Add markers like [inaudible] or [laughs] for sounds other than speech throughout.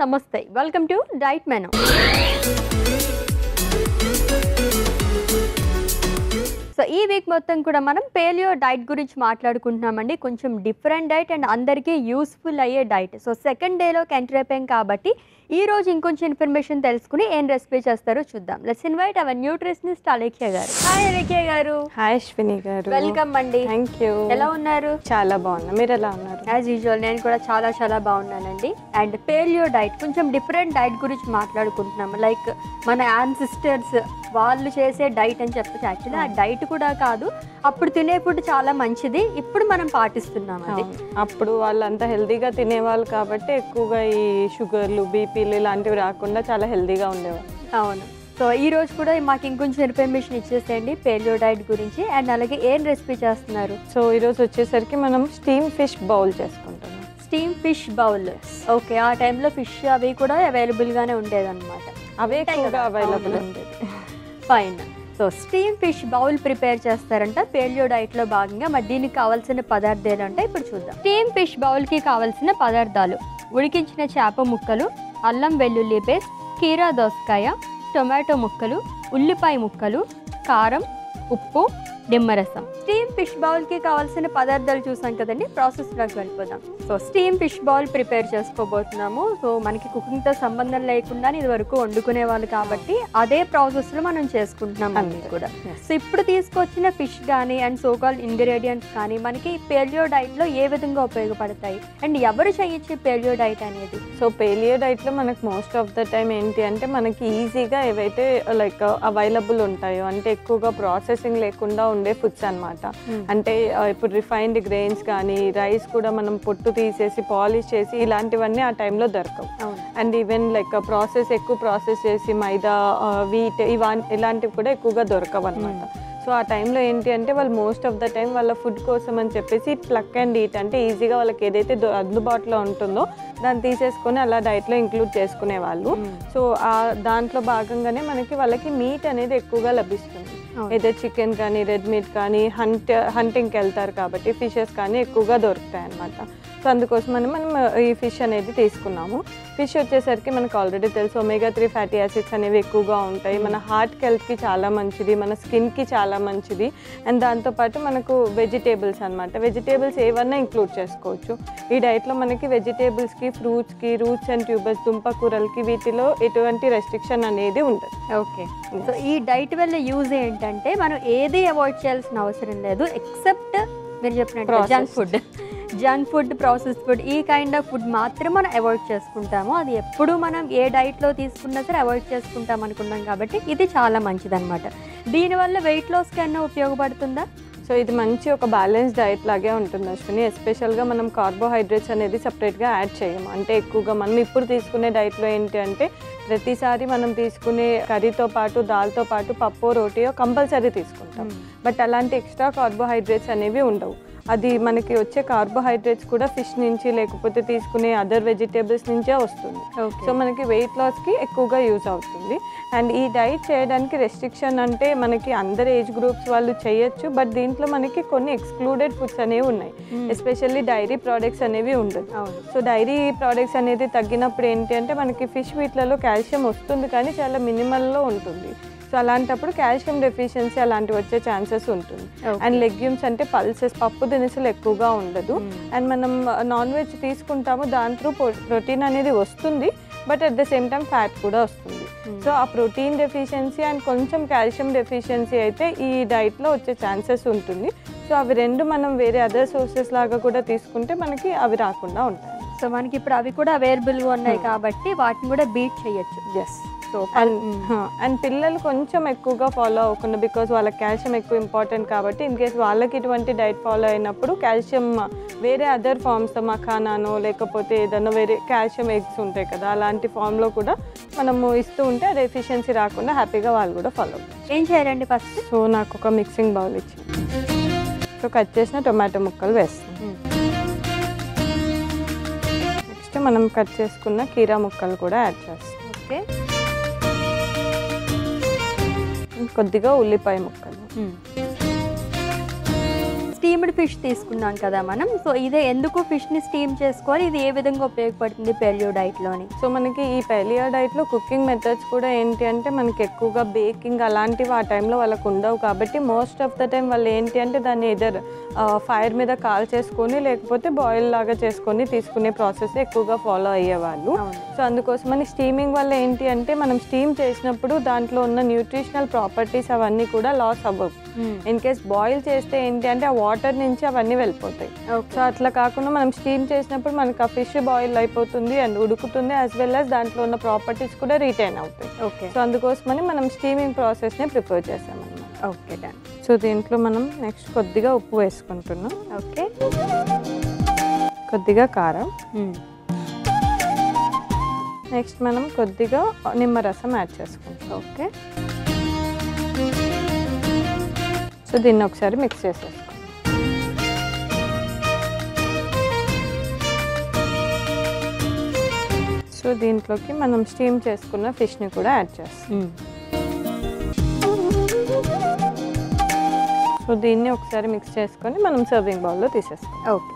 నమస్తే welcome to diet menu ఈ week మొత్తం కూడా మనం పేలియో డైట్ గురించి మాట్లాడుకుంటున్నామండి. కొంచెం డిఫరెంట్ డైట్ అండ్ అందరికీ యూస్ఫుల్ అయ్యే డైట్. సో సెకండ్ డేలోకి ఎంటర్ అయిపోయాం కాబట్టి ఈ రోజు ఇంకొంచెం ఇన్ఫర్మేషన్ తెలుసుకుని ఏం రెసిపీ చేస్తారో చూద్దాం. Let's invite our nutritionist Alekhya గారు. హాయ్ అలేఖ్య గారు. హాయ్ అశ్విని గారు. వెల్కమ్ అండి. Thank you. ఎలా ఉన్నారు? చాలా బాగున్నా. మీరు ఎలా ఉన్నారు? యాజ్ యూజువల్ నేను కూడా చాలా చాలా బాగున్నానండి. అండ్ పేలియో డైట్ కొంచెం డిఫరెంట్ డైట్ గురించి మాట్లాడుకుంటున్నాము. లైక్ మన యాన్సిస్టర్స్ వాళ్ళు చేసే డైట్ అని చెప్పచ్చు. యాక్చువల్లీ ఆ డైట్ కూడా కాదు. అప్పుడు తినే ఫుడ్ చాలా మంచిది. ఇప్పుడు మనం పాటిస్తున్నాం అది. అప్పుడు వాళ్ళంతా హెల్తీగా తినేవాళ్ళు కాబట్టి ఎక్కువగా ఈ షుగర్లు బీపీలు ఇలాంటివి రాకుండా చాలా హెల్తీగా ఉండేవాళ్ళు అవును. సో ఈ రోజు కూడా మాకు ఇంకొంచెం ఇన్ఫర్మేషన్ ఇచ్చేసేయండి పేలియో డైట్ గురించి అండ్ అలాగే ఏం రెసిపీ చేస్తున్నారు? సో ఈరోజు వచ్చేసరికి మనం స్టీమ్ ఫిష్ బౌల్ చేసుకుంటున్నాం. స్టీమ్ ఫిష్ బౌల్ ఓకే ఆ టైంలో ఫిష్ అవి కూడా అవైలబుల్గానే అవే ఉంటాయి ఎక్కువగా కదా, అవైలబుల్. ఉండేది. Fine so steam fish bowl prepare చేస్తారంట. పేలియో డైట్లో భాగంగా మరి దీనికి కావాల్సిన పదార్థాలు అంటే ఇప్పుడు చూద్దాం. స్టీమ్ ఫిష్ బౌల్కి కావాల్సిన పదార్థాలు ఉడికించిన చేప ముక్కలు అల్లం వెల్లుల్లి పేస్ట్ కీరా దోసకాయ టొమాటో ముక్కలు ఉల్లిపాయ ముక్కలు కారం ఉప్పు నిమ్మరసం స్టీమ్ ఫిష్ బౌల్కి కావాల్సిన పదార్థాలు చూసాం కదండి ప్రాసెస్లోకి వెళ్ళిపోదాం. So steam fish bowl prepare చేసుకోబోతున్నాము. So మనకి కుకింగ్తో సంబంధం లేకుండా ఇది వరకు వండుకునే వాళ్ళు కాబట్టి అదే ప్రాసెస్లో మనం చేసుకుంటున్నాం అన్ని. కూడా. సో ఇప్పుడు తీసుకొచ్చిన ఫిష్ కానీ అండ్ సోకాల్ ఇంగ్రీడియంట్స్ కానీ మనకి పేలియో డైట్లో ఏ విధంగా ఉపయోగపడతాయి? అండ్ ఎవరు చేయొచ్చు పేలియో డైట్ అనేది? సో పేలియో డైట్లో మనకు మోస్ట్ ఆఫ్ ద టైం ఏంటి అంటే మనకి ఈజీగా ఏవైతే లైక్ అవైలబుల్ ఉంటాయో అంటే ఎక్కువగా ప్రాసెసింగ్ లేకుండా ఉండే ఫుడ్స్ అన్నమాట. అంటే ఆ, ఇప్పుడు రిఫైన్డ్ గ్రెయిన్స్ కానీ రైస్ కూడా మనం పొట్టు తీసేసి పాలిష్ చేసి ఇలాంటివన్నీ ఆ టైంలో దొరకవు. అండ్ ఈవెన్ లైక్ ప్రాసెస్ ఎక్కువ ప్రాసెస్ చేసి మైదా వీట్ ఇవా ఇలాంటివి కూడా ఎక్కువగా దొరకవు అనమాట సో ఆ టైంలో ఏంటి అంటే వాళ్ళు మోస్ట్ ఆఫ్ ద టైం వాళ్ళ ఫుడ్ కోసం అని చెప్పేసి ప్లక్ అండ్ ఈట్ అంటే ఈజీగా వాళ్ళకి ఏదైతే అందుబాటులో ఉంటుందో దాన్ని తీసేసుకొని అలా డైట్లో ఇంక్లూడ్ చేసుకునే వాళ్ళు సో ఆ దాంట్లో భాగంగానే మనకి వాళ్ళకి మీట్ అనేది ఎక్కువగా లభిస్తుంది. ఏదో చికెన్ కానీ రెడ్ మీట్ కానీ హంట్ హంటింగ్కి వెళ్తారు కాబట్టి ఫిషెస్ కానీ ఎక్కువగా దొరుకుతాయి అన్నమాట సో అందుకోసమని మనం ఈ ఫిష్ అనేది తీసుకున్నాము. ఫిష్ వచ్చేసరికి మనకు ఆల్రెడీ తెలుసు ఒమేగా త్రీ ఫ్యాటీ యాసిడ్స్ అనేవి ఎక్కువగా ఉంటాయి. మన హార్ట్కి హెల్త్కి చాలా మంచిది మన స్కిన్కి చాలా మంచిది. అండ్ దాంతోపాటు మనకు వెజిటేబుల్స్ అన్నమాట. వెజిటేబుల్స్ ఏవన్నా ఇంక్లూడ్ చేసుకోవచ్చు. ఈ డైట్లో మనకి వెజిటేబుల్స్కి ఫ్రూట్స్కి రూట్స్ అండ్ ట్యూబర్స్ దుంపకూరలకి వీటిలో ఎటువంటి రెస్ట్రిక్షన్ అనేది ఉండదు. ఓకే సో ఈ డైట్ వల్ల యూజ్ ఏంటంటే మనం ఏది అవాయిడ్ చేయాల్సిన అవసరం లేదు ఎక్సెప్ట్ మీరు చెప్పినట్టు. Junk food junk food process food ఈ కైండ్ ఆఫ్ ఫుడ్ మాత్రం మనం అవాయిడ్ చేసుకుంటాము. అది ఎప్పుడు మనం ఏ డైట్లో తీసుకున్నా సరే అవాయిడ్ చేసుకుంటాం అనుకున్నాం కాబట్టి ఇది చాలా మంచిదన్నమాట. దీనివల్ల వెయిట్ లాస్కి అన్న ఉపయోగపడుతుందా? సో ఇది మంచి ఒక బ్యాలెన్స్ డైట్ లాగే ఉంటుంది అశ్విని. ఎస్పెషల్గా మనం కార్బోహైడ్రేట్స్ అనేది సపరేట్గా యాడ్ చేయము. అంటే ఎక్కువగా మనం ఇప్పుడు తీసుకునే డైట్లో ఏంటి అంటే ప్రతిసారి మనం తీసుకునే కర్రీతో పాటు దాల్తో పాటు పప్పు రోటీయో కంపల్సరీ తీసుకుంటాం. బట్ అలాంటి ఎక్స్ట్రా కార్బోహైడ్రేట్స్ అనేవి ఉండవు. అది మనకి వచ్చే కార్బోహైడ్రేట్స్ కూడా ఫిష్ నుంచి లేకపోతే తీసుకునే అదర్ వెజిటేబుల్స్ నుంచే వస్తుంది. సో మనకి వెయిట్ లాస్కి ఎక్కువగా యూజ్ అవుతుంది. అండ్ ఈ డైట్ చేయడానికి రెస్ట్రిక్షన్ అంటే మనకి అందరు ఏజ్ గ్రూప్స్ వాళ్ళు చేయొచ్చు బట్ దీంట్లో మనకి కొన్ని ఎక్స్క్లూడెడ్ ఫుడ్స్ అనేవి ఉన్నాయి. ఎస్పెషల్లీ డైరీ ప్రోడక్ట్స్ అనేవి ఉండదు. సో డైరీ ప్రోడక్ట్స్ అనేది తగ్గినప్పుడు ఏంటి అంటే మనకి ఫిష్ వీటిలలో కాల్షియం వస్తుంది కానీ చాలా మినిమల్లో ఉంటుంది. సో అలాంటప్పుడు కాల్షియం డెఫిషియన్సీ అలాంటివి వచ్చే ఛాన్సెస్ ఉంటుంది. అండ్ లెగ్యూమ్స్ అంటే పల్సెస్ పప్పు దినుసులు ఎక్కువగా ఉండదు. Hmm. అండ్ మనం నాన్ వెజ్ తీసుకుంటాము దాని త్రూ ప్రోటీన్ అనేది వస్తుంది. But at the same time fat కూడా వస్తుంది. సో ఆ ప్రోటీన్ డెఫిషియన్సీ అండ్ కొంచెం కాల్షియం డెఫిషియన్సీ అయితే ఈ డైట్లో వచ్చే ఛాన్సెస్ ఉంటుంది. సో అవి రెండు మనం వేరే అదర్ సోర్సెస్ లాగా కూడా తీసుకుంటే మనకి అవి రాకుండా ఉంటాయి. సో మనకి ఇప్పుడు అవి కూడా అవైలబుల్గా ఉన్నాయి కాబట్టి వాటిని కూడా బీట్ చేయొచ్చు. ఎస్ సో అండ్ పిల్లలు కొంచెం ఎక్కువగా ఫాలో అవ్వకుండా బికాస్ వాళ్ళకి కాల్షియం ఎక్కువ ఇంపార్టెంట్ కాబట్టి ఇన్ కేస్ వాళ్ళకి ఇటువంటి డైట్ ఫాలో అయినప్పుడు కాల్షియం వేరే అదర్ ఫార్మ్స్ మఖానానో లేకపోతే ఏదైనా వేరే కాల్షియం ఎగ్స్ ఉంటాయి కదా అలాంటి ఫామ్లో కూడా మనము ఇస్తూ ఉంటే అది ఎఫిషియన్సీ రాకుండా హ్యాపీగా వాళ్ళు కూడా ఫాలో అవుతారు ఏం చేయాలండి ఫస్ట్ సో నాకు ఒక మిక్సింగ్ బౌల్ ఇచ్చి. సో కట్ చేసిన టొమాటో ముక్కలు వేస్తాను. నెక్స్ట్ మనం కట్ చేసుకున్న కీరా ముక్కలు కూడా యాడ్ చేస్తాం ఓకే కొద్దిగా ఉల్లిపాయ ముక్కలు. స్టీమ్డ్ ఫిష్ తీసుకున్నాం కదా మనం. సో ఇదే ఎందుకు ఫిష్ని స్టీమ్ చేసుకోవాలి? ఇది ఏ విధంగా ఉపయోగపడుతుంది పెరియో డైట్లోని సో మనకి ఈ పెలియా డైట్లో కుకింగ్ మెథడ్స్ కూడా ఏంటి అంటే మనకి ఎక్కువగా బేకింగ్ అలాంటివి ఆ టైంలో వాళ్ళకు ఉండవు కాబట్టి మోస్ట్ ఆఫ్ ద టైం వాళ్ళు ఏంటి అంటే దాన్ని ఎదర్ ఫైర్ మీద కాల్ చేసుకొని లేకపోతే బాయిల్ లాగా చేసుకొని తీసుకునే ప్రాసెస్ ఎక్కువగా ఫాలో అయ్యేవాళ్ళు సో అందుకోసమని స్టీమింగ్ వల్ల ఏంటి అంటే మనం స్టీమ్ చేసినప్పుడు దాంట్లో ఉన్న న్యూట్రిషనల్ ప్రాపర్టీస్ అవన్నీ కూడా లాస్ అవ్వవు. ఇన్ కేస్ బాయిల్ చేస్తే ఏంటి అంటే ఆ వాటర్ నుంచి అవన్నీ వెళ్ళిపోతాయి. సో అట్లా కాకుండా మనం స్టీమ్ చేసినప్పుడు మనకి ఆ ఫిష్ బాయిల్ అయిపోతుంది అండ్ ఉడుకుతుంది యాజ్ వెల్ యాజ్ దాంట్లో ఉన్న ప్రాపర్టీస్ కూడా రిటైన్ అవుతాయి. ఓకే. సో అందుకోసమని మనం స్టీమింగ్ ప్రాసెస్ని ప్రిపేర్ చేసామన్నమాట ఓకే డన్. సో దీంట్లో మనం నెక్స్ట్ కొద్దిగా ఉప్పు వేసుకుంటున్నాం. ఓకే. కొద్దిగా కారం. నెక్స్ట్ మనం కొద్దిగా నిమ్మరసం యాడ్ చేసుకుంటాం ఓకే. సో దీన్ని ఒకసారి మిక్స్ చేసేసుకోండి సో దీంట్లోకి మనం స్టీమ్ చేసుకున్న ఫిష్ని కూడా యాడ్ చేస్తాం. సో దీన్ని ఒకసారి మిక్స్ చేసుకొని మనం సర్వింగ్ బౌల్లో తీసేస్తాం. ఓకే.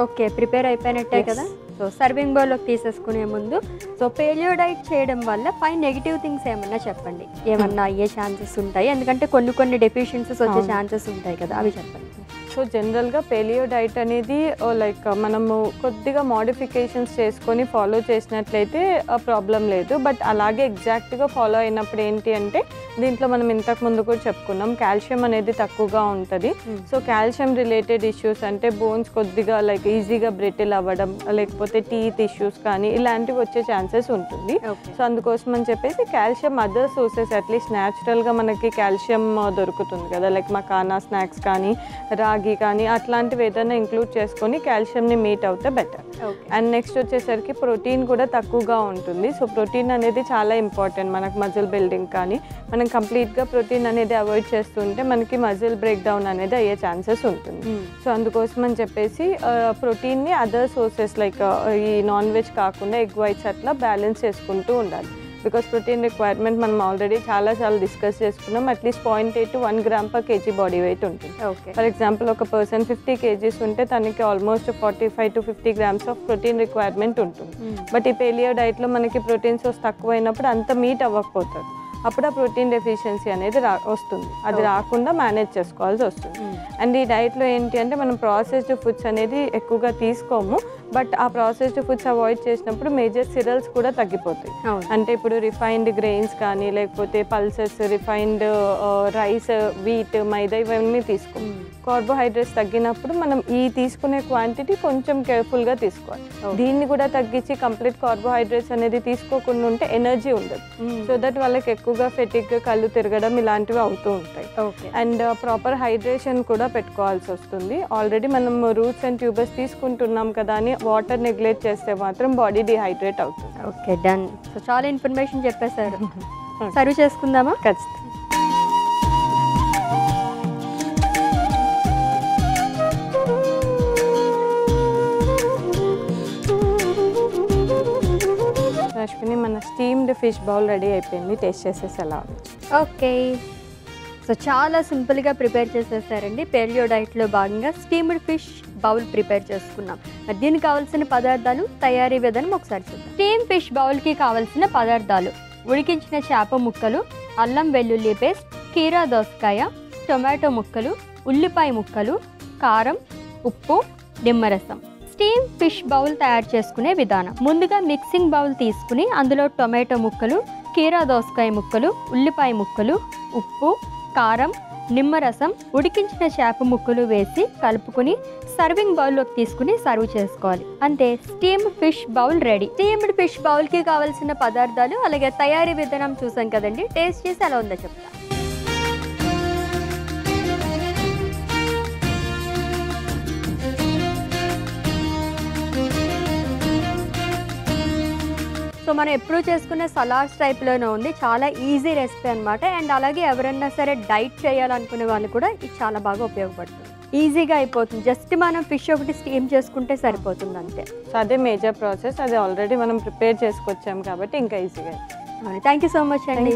ఓకే ప్రిపేర్ అయిపోయినట్టే. కదా? సో సర్వింగ్ బౌల్లోకి తీసేసుకునే ముందు సో పేలియో డైట్ చేయడం వల్ల పై నెగిటివ్ థింగ్స్ ఏమన్నా చెప్పండి. ఏమన్నా అయ్యే ఛాన్సెస్ ఉంటాయి? ఎందుకంటే కొన్ని కొన్ని డెఫిషియన్సీస్ వచ్చే. ఛాన్సెస్ ఉంటాయి కదా అవి చెప్పండి. సో జనరల్గా పెలియో డైట్ అనేది లైక్ మనము కొద్దిగా మోడిఫికేషన్స్ చేసుకొని ఫాలో చేసినట్లయితే ప్రాబ్లం లేదు. బట్ అలాగే ఎగ్జాక్ట్గా ఫాలో అయినప్పుడు ఏంటి అంటే దీంట్లో మనం ఇంతకు ముందు కూడా చెప్పుకున్నాం కాల్షియం అనేది తక్కువగా ఉంటుంది. సో కాల్షియం రిలేటెడ్ ఇష్యూస్ అంటే బోన్స్ కొద్దిగా లైక్ ఈజీగా బ్రిటిల్ అవ్వడం లేకపోతే టీత్ ఇష్యూస్ కానీ ఇలాంటివి వచ్చే ఛాన్సెస్ ఉంటుంది. సో అందుకోసం అని చెప్పేసి కాల్షియం అదర్ సోర్సెస్ అట్లీస్ట్ న్యాచురల్గా మనకి కాల్షియం దొరుకుతుంది కదా లైక్ మకానా స్నాక్స్ కానీ రాగి కానీ అట్లాంటివి ఏదైనా ఇంక్లూడ్ చేసుకొని కాల్షియంని మీట్ అవుతే బెటర్ అండ్ నెక్స్ట్ వచ్చేసరికి ప్రోటీన్ కూడా తక్కువగా ఉంటుంది. సో ప్రోటీన్ అనేది చాలా ఇంపార్టెంట్ మనకు మజిల్ బిల్డింగ్ కానీ మనం కంప్లీట్గా ప్రోటీన్ అనేది అవాయిడ్ చేస్తుంటే మనకి మజిల్ బ్రేక్ డౌన్ అనేది అయ్యే ఛాన్సెస్ ఉంటుంది. సో అందుకోసం అని చెప్పేసి ప్రోటీన్ని అదర్ సోర్సెస్ లైక్ ఈ నాన్ వెజ్ కాకుండా ఎగ్ వైట్స్ అట్లా బ్యాలెన్స్ చేసుకుంటూ ఉండాలి. బికాస్ ప్రోటీన్ రిక్వైర్మెంట్ మనం ఆల్రెడీ చాలా చాలా డిస్కస్ చేసుకున్నాం. At least point eight to one gram per KG body weight ఉంటుంది. ఓకే ఫర్ ఎగ్జాంపుల్ ఒక పర్సన్ ఫిఫ్టీ కేజీస్ ఉంటే తనకి almost forty five to fifty grams of protein requirement ఉంటుంది but ఈ పేలియో డైట్లో మనకి ప్రోటీన్ సోర్స్ తక్కువ అయినప్పుడు అంత మీట్ అవ్వకపోతుంది. అప్పుడు ఆ ప్రోటీన్ డెఫిషియన్సీ అనేది రా వస్తుంది. అది. రాకుండా మేనేజ్ చేసుకోవాల్సి వస్తుంది. అండ్ ఈ డైట్లో ఏంటి అంటే మనం ప్రాసెస్డ్ ఫుడ్స్ అనేది ఎక్కువగా తీసుకోము. బట్ ఆ ప్రాసెస్డ్ ఫుడ్స్ అవాయిడ్ చేసినప్పుడు మేజర్ సిరల్స్ కూడా తగ్గిపోతాయి. అంటే ఇప్పుడు రిఫైన్డ్ గ్రెయిన్స్ కానీ లేకపోతే pulses refined rice wheat maida ఇవన్నీ తీసుకోం కార్బోహైడ్రేట్స్ తగ్గినప్పుడు మనం ఈ తీసుకునే క్వాంటిటీ కొంచెం కేర్ఫుల్గా తీసుకోవాలి. దీన్ని కూడా తగ్గించి కంప్లీట్ కార్బోహైడ్రేట్స్ అనేది తీసుకోకుండా ఉంటే ఎనర్జీ ఉండదు. సో దట్ వాళ్ళకి ఎక్కువగా ఫెటిక్ కళ్ళు తిరగడం ఇలాంటివి అవుతూ ఉంటాయి. ఓకే. అండ్ ప్రాపర్ హైడ్రేషన్ కూడా పెట్టుకోవాల్సి వస్తుంది. ఆల్రెడీ మనం రూట్స్ అండ్ ట్యూబర్స్ తీసుకుంటున్నాం కదా అని వాటర్ నెగ్లెక్ట్ చేస్తే మాత్రం బాడీ డిహైడ్రేట్ అవుతుంది. ఓకే డన్ సో చాలా ఇన్ఫర్మేషన్ చెప్పేశారు. [laughs] సర్వ్ చేసుకుందామా? ఖచ్చితంగా. ఫిష్ బౌల్ రెడీ అయిపోయింది టేస్ట్ చేసేసి ఎలా ఓకే. సో చాలా సింపుల్గా ప్రిపేర్ చేసేసారండి. పెరియో డైట్లో భాగంగా స్టీమ్డ్ ఫిష్ బౌల్ ప్రిపేర్ చేసుకున్నాం. మరి దీనికి కావాల్సిన పదార్థాలు తయారీ విధానం ఒకసారి చూద్దాం. స్టీమ్ ఫిష్ బౌల్కి కావాల్సిన పదార్థాలు ఉడికించిన చేప ముక్కలు అల్లం వెల్లుల్లి పేస్ట్ కీరా దోసకాయ టొమాటో ముక్కలు ఉల్లిపాయ ముక్కలు కారం ఉప్పు నిమ్మరసం. స్టీమ్ ఫిష్ బౌల్ తయారు చేసుకునే విధానం. ముందుగా మిక్సింగ్ బౌల్ తీసుకుని అందులో టొమాటో ముక్కలు కీరా దోసకాయ ముక్కలు ఉల్లిపాయ ముక్కలు ఉప్పు కారం నిమ్మరసం ఉడికించిన చేప ముక్కలు వేసి కలుపుకొని సర్వింగ్ బౌల్లోకి తీసుకుని సర్వ్ చేసుకోవాలి. అంతే steam fish bowl ready. Steamed fish బౌల్కి కావాల్సిన పదార్థాలు అలాగే తయారీ విధానం చూసాం కదండి. టేస్ట్ చేసి ఎలా ఉందో చెప్తాను సో మనం ఎప్పుడూ చేసుకునే సలాడ్స్ టైప్లోనే ఉంది. చాలా ఈజీ రెసిపీ అనమాట అండ్ అలాగే ఎవరైనా సరే డైట్ చేయాలనుకునే వాళ్ళు కూడా ఇది చాలా బాగా ఉపయోగపడుతుంది. ఈజీగా అయిపోతుంది. జస్ట్ మనం ఫిష్ ఒకటి స్టీమ్ చేసుకుంటే సరిపోతుంది అంతే. సో అదే మేజర్ ప్రాసెస్. అది ఆల్రెడీ మనం ప్రిపేర్ చేసుకొచ్చాం కాబట్టి ఇంకా ఈజీగా థ్యాంక్ యూ సో మచ్ అండి.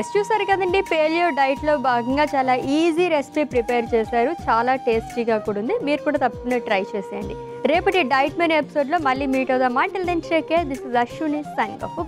ఎస్ చూసారు కదండి పేలియో డైట్లో భాగంగా చాలా ఈజీ రెసిపీ ప్రిపేర్ చేశారు. చాలా టేస్టీగా కూడా ఉంది. మీరు కూడా తప్పకుండా ట్రై చేసేయండి. రేపటి డైట్ మెన్ ఎపిసోడ్లో మళ్ళీ మీట్ అవుదాం. మాటలు then షేకే this is Ashwini sign bye